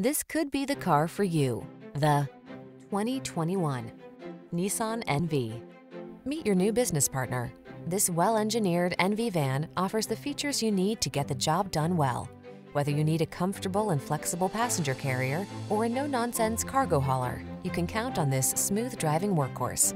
This could be the car for you. The 2021 Nissan NV. Meet your new business partner. This well-engineered NV van offers the features you need to get the job done well. Whether you need a comfortable and flexible passenger carrier or a no-nonsense cargo hauler, you can count on this smooth driving workhorse.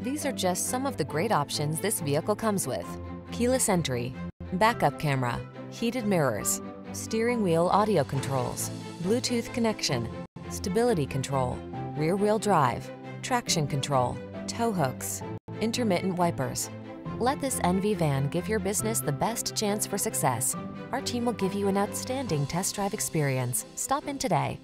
These are just some of the great options this vehicle comes with. Keyless entry, backup camera, heated mirrors, steering wheel audio controls, Bluetooth connection, stability control, rear wheel drive, traction control, tow hooks, intermittent wipers. Let this NV van give your business the best chance for success. Our team will give you an outstanding test drive experience. Stop in today.